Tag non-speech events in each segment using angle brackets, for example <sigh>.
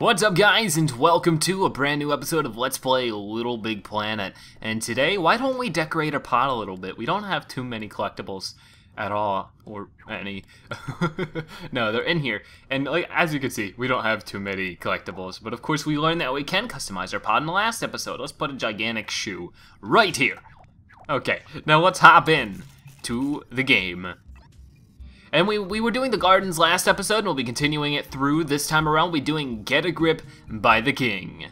What's up guys and welcome to a brand new episode of Let's Play Little Big Planet. And today, why don't we decorate our pod a little bit? We don't have too many collectibles at all, or any. <laughs> no, they're in here. And like as you can see, we don't have too many collectibles. But of course we learned that we can customize our pod in the last episode. Let's put a gigantic shoe right here. Okay, now let's hop in to the game. And we, we were doing the gardens last episode, and we'll be continuing it through this time around. We'll be doing Get a Grip by the King.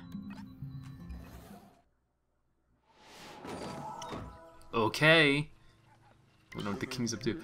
Okay. We don't know what the King's up to.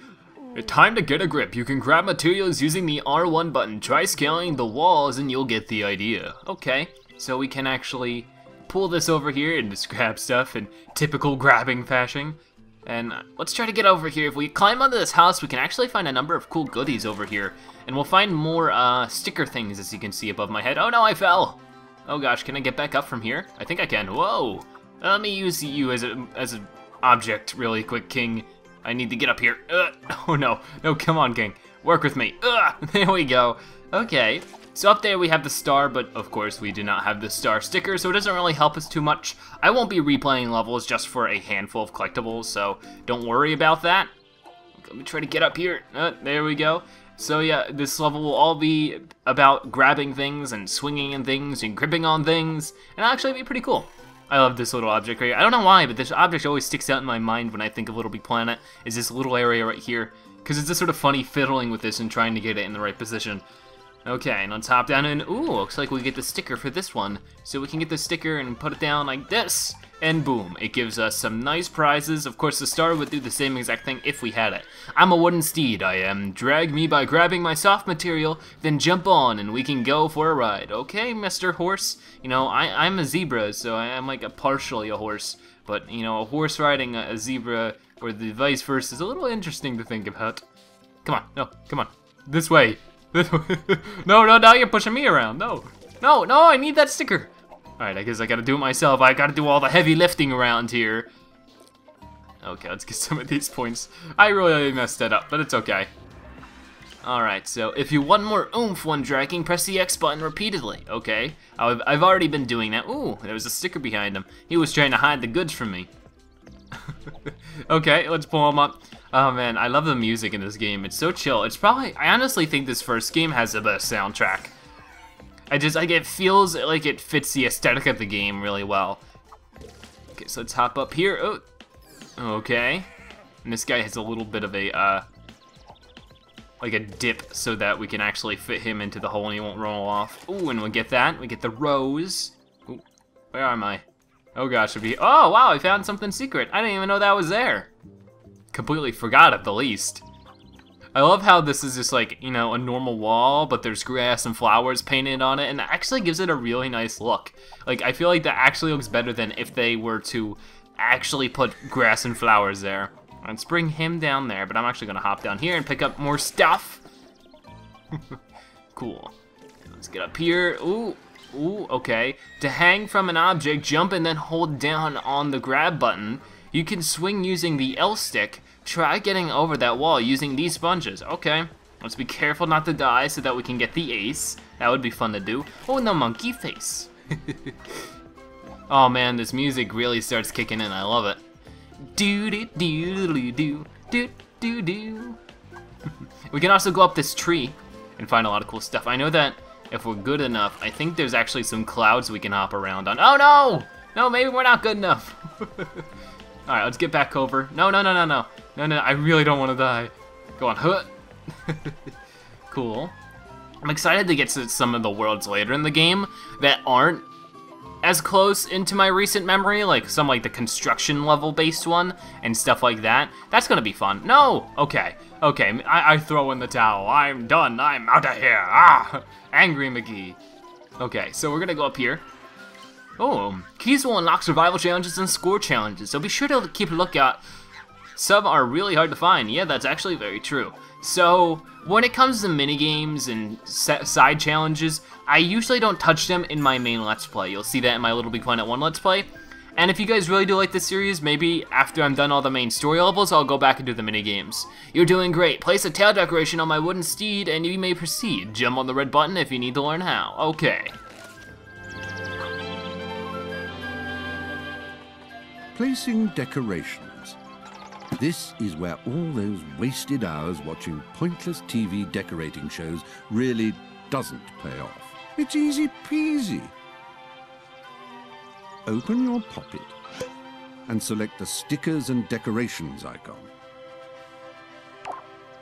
Uh, time to get a grip. You can grab materials using the R1 button. Try scaling the walls and you'll get the idea. Okay, so we can actually pull this over here and just grab stuff in typical grabbing fashion. And let's try to get over here. If we climb onto this house, we can actually find a number of cool goodies over here. And we'll find more uh, sticker things, as you can see above my head. Oh no, I fell! Oh gosh, can I get back up from here? I think I can. Whoa! Let me use you as a as an object really quick, King. I need to get up here. Uh, <laughs> oh no. No, come on, King. Work with me. Uh, <laughs> there we go. Okay. So up there we have the star, but of course we do not have the star sticker, so it doesn't really help us too much. I won't be replaying levels just for a handful of collectibles, so don't worry about that. Let me try to get up here. Uh, there we go. So yeah, this level will all be about grabbing things and swinging and things and gripping on things, and actually be pretty cool. I love this little object right here. I don't know why, but this object always sticks out in my mind when I think of Little Big Planet, is this little area right here. Because it's just sort of funny fiddling with this and trying to get it in the right position. Okay, and let's hop down and, ooh, looks like we get the sticker for this one. So we can get the sticker and put it down like this, and boom, it gives us some nice prizes. Of course, the star would do the same exact thing if we had it. I'm a wooden steed, I am. Drag me by grabbing my soft material, then jump on and we can go for a ride. Okay, Mr. Horse? You know, I, I'm a zebra, so I am like a partially a horse. But, you know, a horse riding a, a zebra, or the vice versa, is a little interesting to think about. Come on, no, come on. This way. <laughs> no, no, now you're pushing me around. No, no, no, I need that sticker. All right, I guess I gotta do it myself. I gotta do all the heavy lifting around here. Okay, let's get <laughs> some of these points. I really messed that up, but it's okay. Alright, so if you want more oomph when dragging, press the X button repeatedly. Okay, I've, I've already been doing that. Ooh, there was a sticker behind him. He was trying to hide the goods from me. <laughs> okay, let's pull him up. Oh man, I love the music in this game. It's so chill. It's probably, I honestly think this first game has the best soundtrack. I just, like, it feels like it fits the aesthetic of the game really well. Okay, so let's hop up here. Oh, okay. And this guy has a little bit of a, uh, like a dip so that we can actually fit him into the hole and he won't roll off. Ooh, and we get that. We get the rose. Ooh, where am I? Oh gosh, be. Oh wow, I found something secret. I didn't even know that was there. Completely forgot at the least. I love how this is just like, you know, a normal wall, but there's grass and flowers painted on it, and it actually gives it a really nice look. Like, I feel like that actually looks better than if they were to actually put grass and flowers there. Let's bring him down there, but I'm actually gonna hop down here and pick up more stuff. <laughs> cool. Let's get up here. Ooh, ooh, okay. To hang from an object, jump and then hold down on the grab button. You can swing using the L stick. Try getting over that wall using these sponges. Okay. Let's be careful not to die so that we can get the ace. That would be fun to do. Oh, the monkey face. <laughs> oh man, this music really starts kicking in. I love it. Do do do do do do do do. we can also go up this tree and find a lot of cool stuff. I know that if we're good enough, I think there's actually some clouds we can hop around on. Oh no! No, maybe we're not good enough. <laughs> Alright, let's get back over. No, no, no, no, no. No, no, I really don't want to die. Go on, huh? <laughs> cool. I'm excited to get to some of the worlds later in the game that aren't as close into my recent memory, like some like the construction level based one and stuff like that. That's gonna be fun. No! Okay, okay, I, I throw in the towel. I'm done, I'm out of here. Ah! <laughs> Angry McGee. Okay, so we're gonna go up here. Oh, keys will unlock survival challenges and score challenges, so be sure to keep a lookout. Some are really hard to find. Yeah, that's actually very true. So, when it comes to minigames and side challenges, I usually don't touch them in my main Let's Play. You'll see that in my Little Big Planet 1 Let's Play. And if you guys really do like this series, maybe after I'm done all the main story levels, I'll go back and do the minigames. You're doing great. Place a tail decoration on my wooden steed and you may proceed. Jump on the red button if you need to learn how. Okay. Placing decorations. This is where all those wasted hours watching pointless TV decorating shows really doesn't pay off. It's easy peasy. Open your poppet and select the stickers and decorations icon.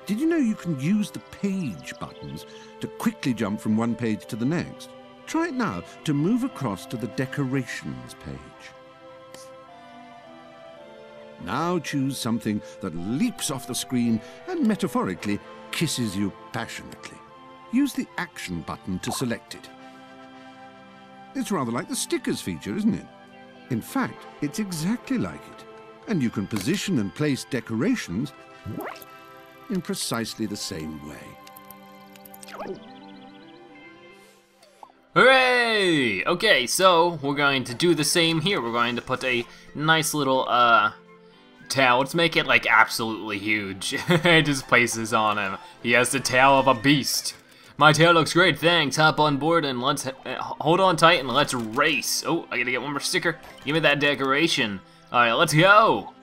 Did you know you can use the page buttons to quickly jump from one page to the next? Try it now to move across to the decorations page. Now choose something that leaps off the screen and metaphorically kisses you passionately. Use the action button to select it. It's rather like the stickers feature, isn't it? In fact, it's exactly like it. And you can position and place decorations in precisely the same way. Hooray! Okay, so we're going to do the same here. We're going to put a nice little, uh, tail. Let's make it, like, absolutely huge. <laughs> just places on him. He has the tail of a beast. My tail looks great, thanks. Hop on board and let's, uh, hold on tight and let's race. Oh, I gotta get one more sticker. Give me that decoration. Alright, let's go!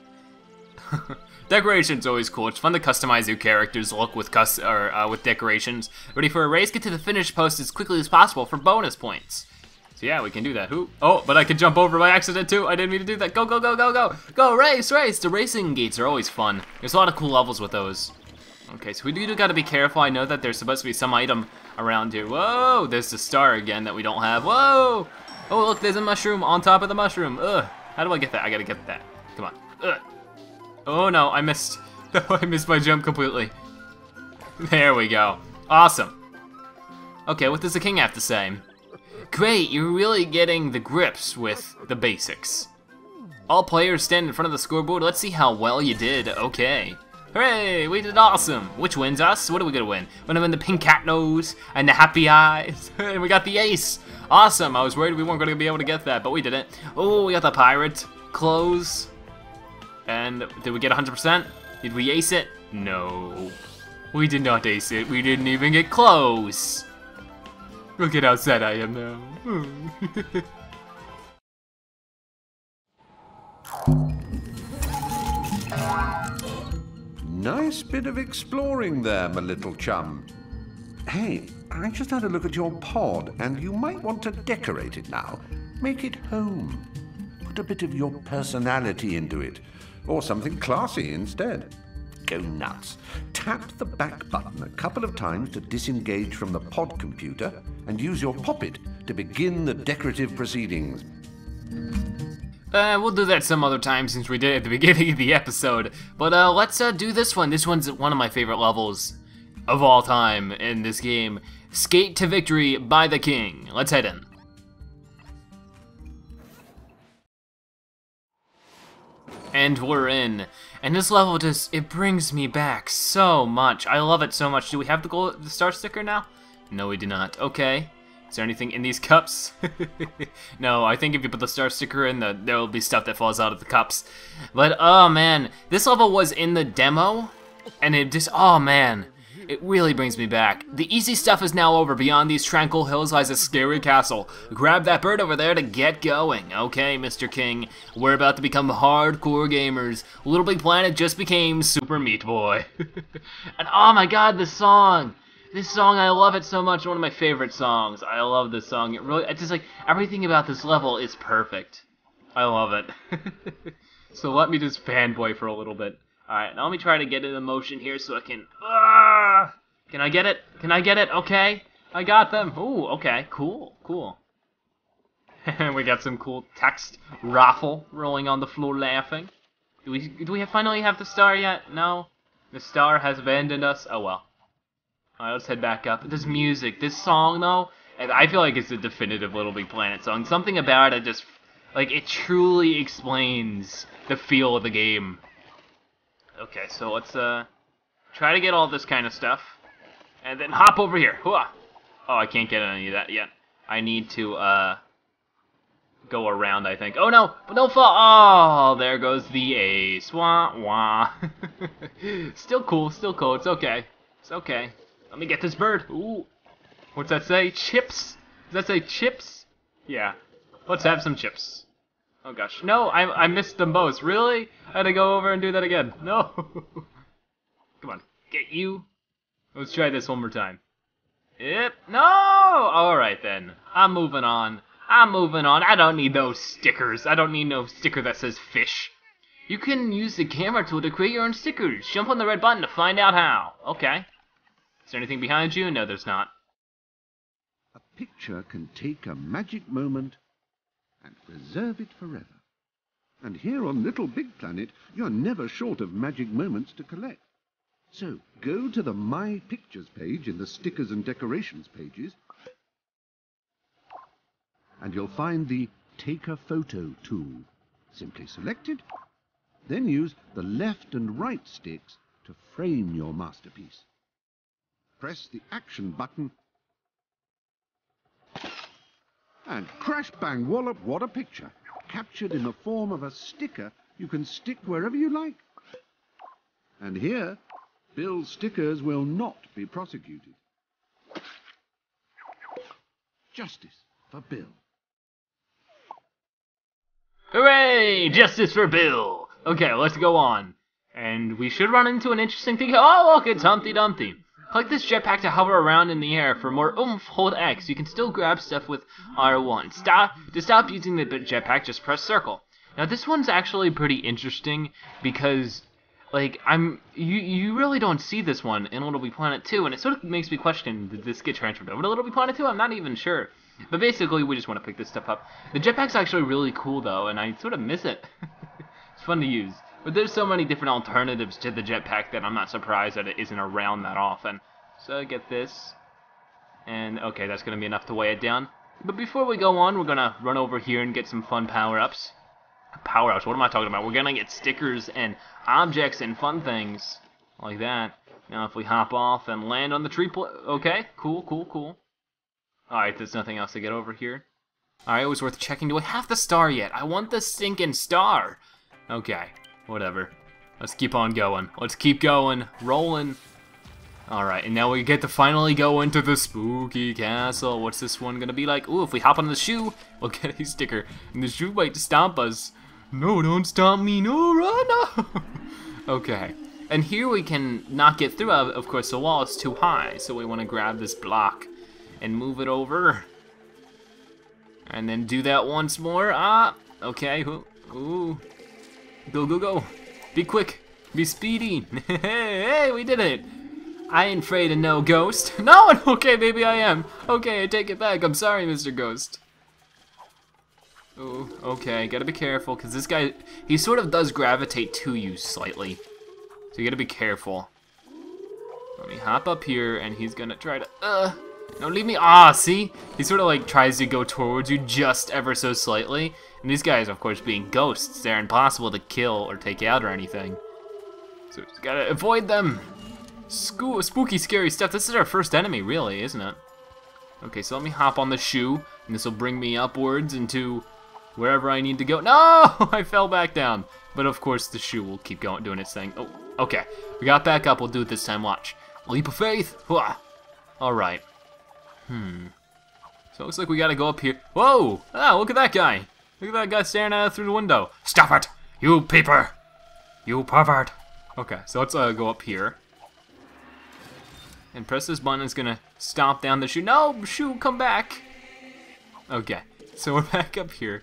<laughs> Decoration's always cool. It's fun to customize your character's look with cus or uh, with decorations. Ready for a race? Get to the finish post as quickly as possible for bonus points. So yeah, we can do that. Who? Oh, but I can jump over by accident too. I didn't mean to do that. Go, go, go, go, go. Go, race, race. The racing gates are always fun. There's a lot of cool levels with those. Okay, so we do gotta be careful. I know that there's supposed to be some item around here. Whoa, there's the star again that we don't have. Whoa! Oh, look, there's a mushroom on top of the mushroom. Ugh. How do I get that? I gotta get that. Come on. Ugh. Oh no, I missed. <laughs> I missed my jump completely. There we go. Awesome. Okay, what does the king have to say? Great, you're really getting the grips with the basics. All players stand in front of the scoreboard. Let's see how well you did. Okay. Hooray, we did awesome. Which wins us? What are we gonna win? We're gonna win the pink cat nose and the happy eyes. <laughs> and we got the ace. Awesome, I was worried we weren't gonna be able to get that, but we didn't. Oh, we got the pirate clothes. And did we get 100%? Did we ace it? No. We did not ace it. We didn't even get close. Look at how sad I am now. <laughs> Nice bit of exploring there, my little chum. Hey, I just had a look at your pod, and you might want to decorate it now. Make it home. Put a bit of your personality into it, or something classy instead. Go nuts. Tap the back button a couple of times to disengage from the pod computer, and use your poppet to begin the decorative proceedings. Uh, we'll do that some other time since we did it at the <laughs> beginning of the episode. But uh, let's uh, do this one. This one's one of my favorite levels of all time in this game. Skate to Victory by the King. Let's head in. And we're in. And this level just, it brings me back so much. I love it so much. Do we have the gold, the star sticker now? No, we do not. Okay. Is there anything in these cups? <laughs> no, I think if you put the star sticker in, the, there will be stuff that falls out of the cups. But, oh man, this level was in the demo, and it just, oh man, it really brings me back. The easy stuff is now over. Beyond these tranquil hills lies a scary castle. Grab that bird over there to get going. Okay, Mr. King, we're about to become hardcore gamers. Little Big Planet just became Super Meat Boy. <laughs> and oh my god, the song! This song, I love it so much. One of my favorite songs. I love this song. It really, it's just like everything about this level is perfect. I love it. <laughs> so let me just fanboy for a little bit. All right, now let me try to get in the motion here so I can. Uh, can I get it? Can I get it? Okay, I got them. Ooh, okay, cool, cool. And <laughs> we got some cool text. Raffle rolling on the floor laughing. Do we do we have, finally have the star yet? No, the star has abandoned us. Oh well. Alright, let's head back up. This music, this song though, I feel like it's a definitive Little Big Planet song. Something about it just, like, it truly explains the feel of the game. Okay, so let's, uh, try to get all this kind of stuff. And then hop over here. Hooah! Oh, I can't get any of that yet. I need to, uh, go around, I think. Oh, no! Don't fall! Oh, there goes the ace. Wah, wah. <laughs> still cool, still cool. It's okay. It's okay. Let me get this bird. Ooh. What's that say? Chips? Does that say chips? Yeah. Let's have some chips. Oh gosh. No, I, I missed them both. Really? I had to go over and do that again. No. <laughs> Come on. Get you. Let's try this one more time. Yep. No! Alright then. I'm moving on. I'm moving on. I don't need those stickers. I don't need no sticker that says fish. You can use the camera tool to create your own stickers. Jump on the red button to find out how. Okay. Is there anything behind you? No, there's not. A picture can take a magic moment and preserve it forever. And here on Little Big Planet, you're never short of magic moments to collect. So go to the My Pictures page in the Stickers and Decorations pages, and you'll find the Take a Photo tool. Simply select it, then use the left and right sticks to frame your masterpiece. Press the Action button and crash bang wallop what a picture captured in the form of a sticker you can stick wherever you like and here bill's stickers will not be prosecuted justice for bill Hooray! Justice for Bill! Okay, let's go on. And we should run into an interesting thing. Oh, look, it's Humpty Dumpty. Click this jetpack to hover around in the air. For more oomph, hold X. You can still grab stuff with R1. Stop To stop using the jetpack, just press circle. Now, this one's actually pretty interesting because, like, I'm you you really don't see this one in Little Big Planet 2, and it sort of makes me question, did this get transferred over to Little Big Planet 2? I'm not even sure. But basically, we just want to pick this stuff up. The jetpack's actually really cool, though, and I sort of miss it. <laughs> it's fun to use. But there's so many different alternatives to the jetpack that I'm not surprised that it isn't around that often. So I get this. And, okay, that's going to be enough to weigh it down. But before we go on, we're going to run over here and get some fun power-ups. Power-ups, what am I talking about? We're going to get stickers and objects and fun things like that. Now, if we hop off and land on the tree... Okay, cool, cool, cool. Alright, there's nothing else to get over here. Alright, it was worth checking. Do I have the star yet? I want the stinking star! Okay, whatever. Let's keep on going. Let's keep going. Rolling. Alright, and now we get to finally go into the spooky castle. What's this one gonna be like? Ooh, if we hop on the shoe, we'll <laughs> get a sticker. And the shoe might stomp us. No, don't stomp me. No, run! No. <laughs> okay. And here we can not get through. Of course, the wall is too high, so we want to grab this block and move it over. And then do that once more. Ah, okay. Ooh, ooh. Go, go, go. Be quick. Be speedy. <laughs> hey, we did it. I ain't afraid of no ghost. <laughs> No, <laughs> okay, maybe I am. Okay, I take it back. I'm sorry, Mr. Ghost. Oh, okay, gotta be careful, because this guy, he sort of does gravitate to you slightly. So you gotta be careful. Let me hop up here, and he's gonna try to, uh, no, leave me. Ah, see? He sort of like tries to go towards you just ever so slightly. And these guys, of course, being ghosts, they're impossible to kill or take out or anything. So just gotta avoid them. Sco spooky, scary stuff. This is our first enemy, really, isn't it? Okay, so let me hop on the shoe, and this will bring me upwards into wherever I need to go. No! <laughs> I fell back down. But of course, the shoe will keep going, doing its thing. Oh, okay. We got back up. We'll do it this time. Watch. Leap of faith. All right. Hmm. So it looks like we gotta go up here. Whoa! Ah, look at that guy. Look at that guy staring at through the window. Stop it! You peeper! You pervert! Okay, so let's uh, go up here. And press this button, it's gonna stomp down the shoe. No, shoe, come back! Okay, so we're <laughs> back up here.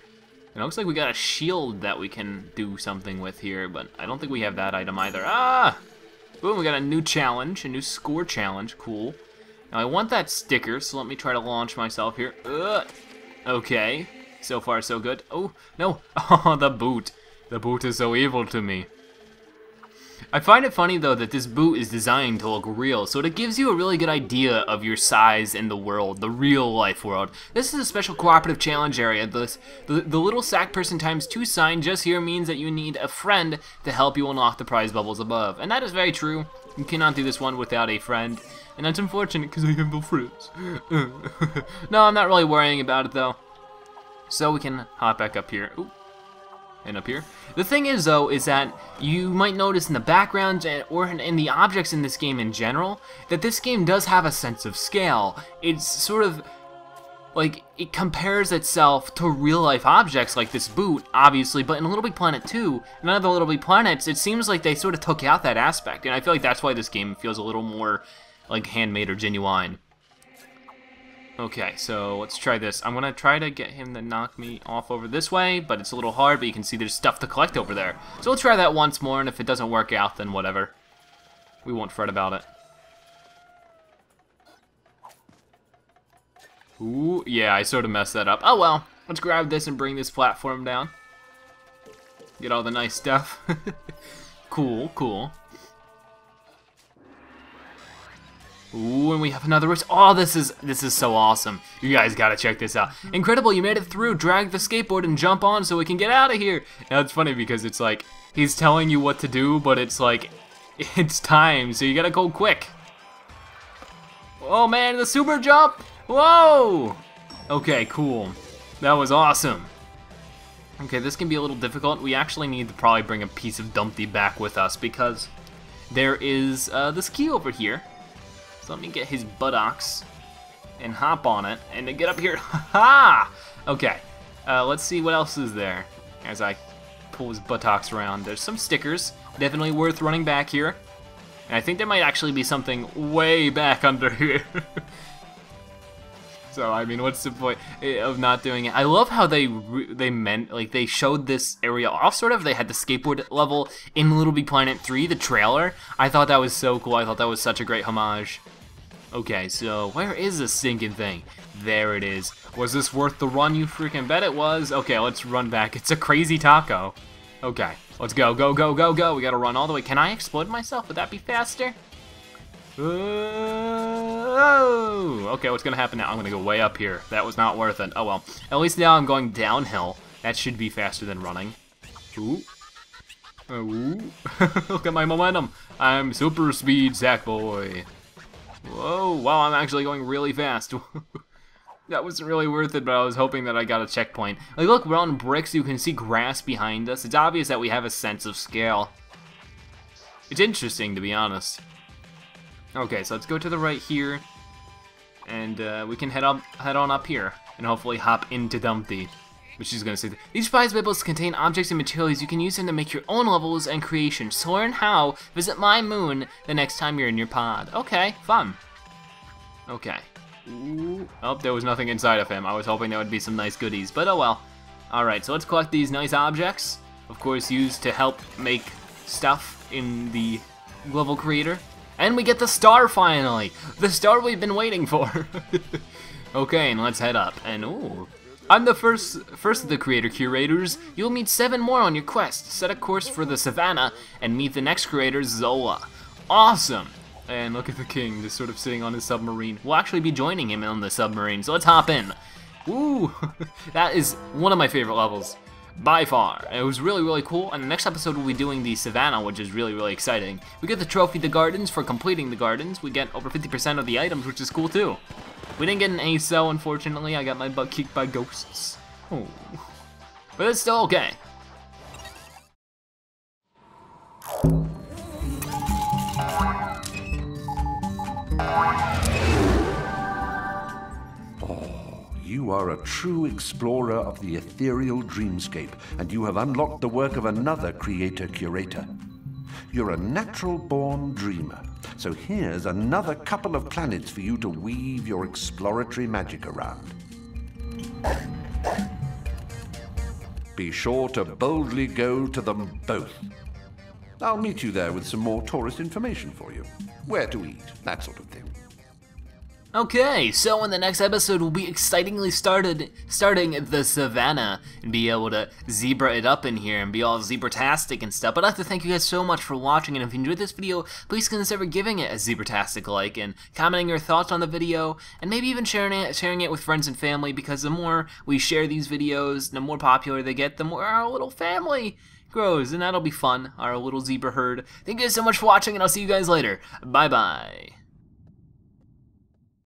It looks like we got a shield that we can do something with here, but I don't think we have that item either. Ah! Boom, we got a new challenge, a new score challenge, cool. Now I want that sticker, so let me try to launch myself here. Ugh. Okay, so far so good. Oh, no, <laughs> oh, the boot. The boot is so evil to me. I find it funny though that this boot is designed to look real, so it gives you a really good idea of your size in the world, the real life world. This is a special cooperative challenge area. This, the, the little sack person times two sign just here means that you need a friend to help you unlock the prize bubbles above. And that is very true. You cannot do this one without a friend. And that's unfortunate because I have no friends. <laughs> no, I'm not really worrying about it though. So we can hop back up here. Ooh. And up here. The thing is though, is that you might notice in the background or in the objects in this game in general, that this game does have a sense of scale. It's sort of like it compares itself to real life objects like this boot, obviously, but in Little Big Planet 2 and other Little Big Planets, it seems like they sort of took out that aspect, and I feel like that's why this game feels a little more like handmade or genuine. Okay, so let's try this. I'm gonna try to get him to knock me off over this way, but it's a little hard, but you can see there's stuff to collect over there. So we'll try that once more, and if it doesn't work out, then whatever. We won't fret about it. Ooh, yeah, I sort of messed that up. Oh well, let's grab this and bring this platform down. Get all the nice stuff. <laughs> cool, cool. Ooh, and we have another race. Oh, this is this is so awesome. You guys gotta check this out. Incredible, you made it through. Drag the skateboard and jump on so we can get out of here. Now, it's funny because it's like, he's telling you what to do, but it's like, <laughs> it's time, so you gotta go quick. Oh man, the super jump! Whoa! Okay, cool. That was awesome. Okay, this can be a little difficult. We actually need to probably bring a piece of Dumpty back with us because there is uh, this key over here. So let me get his buttocks and hop on it and then get up here. <laughs> Ha! okay, uh, let's see what else is there as I pull his buttocks around. There's some stickers, definitely worth running back here. And I think there might actually be something way back under <laughs> here. So I mean, what's the point eh, of not doing it? I love how they they meant like they showed this area off. Sort of, they had the skateboard level in Little Big Planet 3, the trailer. I thought that was so cool. I thought that was such a great homage. Okay, so where is this sinking thing? There it is. Was this worth the run? You freaking bet it was. Okay, let's run back. <laughs> It's a crazy taco. Okay, let's go, go, go, go, go. We gotta run all the way. Can I explode myself? Would that be faster? Oh, okay, what's gonna happen now? I'm gonna go way up here. That was not worth it. Oh well. At least now I'm going downhill. That should be faster than running. Ooh. Ooh. <laughs> Look at my momentum. I'm super speed Sackboy. Whoa, wow, I'm actually going really fast. <laughs> that wasn't really worth it, but I was hoping that I got a checkpoint. Like, look, we're on bricks. You can see grass behind us. It's obvious that we have a sense of scale. It's interesting, to be honest. Okay, so let's go to the right here, and uh, we can head up, head on up here, and hopefully hop into Dumpty, which is gonna say these prize bubbles contain objects and materials you can use them to make your own levels and creations. To learn how, visit my moon the next time you're in your pod. Okay, fun. Okay. Ooh. Oh, there was nothing inside of him. I was hoping there would be some nice goodies, but oh well. Alright, so let's collect these nice objects. Of course, used to help make stuff in the level creator. And we get the star finally! The star we've been waiting for! <laughs> okay, and let's head up. And ooh. I'm the first first of the creator curators. You'll meet seven more on your quest. Set a course for the savannah and meet the next creator, Zola. Awesome! And look at the king, just sort of sitting on his submarine. We'll actually be joining him on the submarine, so let's hop in. Ooh, <laughs> that is one of my favorite levels by far. It was really, really cool, and the next episode we'll be doing the Savannah, which is really, really exciting. We get the trophy the gardens for completing the gardens. We get over 50% of the items, which is cool too. We didn't get an ASO, unfortunately. I got my butt kicked by ghosts. Oh. But it's still okay. You are a true explorer of the ethereal dreamscape, and you have unlocked the work of another creator-curator. You're a natural-born dreamer, so here's another couple of planets for you to weave your exploratory magic around. Be sure to boldly go to them both. I'll meet you there with some more tourist information for you. Where to eat, that sort of thing. Okay, so in the next episode we'll be excitingly started starting the savannah and be able to zebra it up in here and be all zebra-tastic and stuff. But I'd like to thank you guys so much for watching and if you enjoyed this video, please consider giving it a zebra-tastic like and commenting your thoughts on the video and maybe even sharing it sharing it with friends and family because the more we share these videos, the more popular they get, the more our little family grows and that'll be fun, our little zebra herd. Thank you guys so much for watching and I'll see you guys later. Bye bye.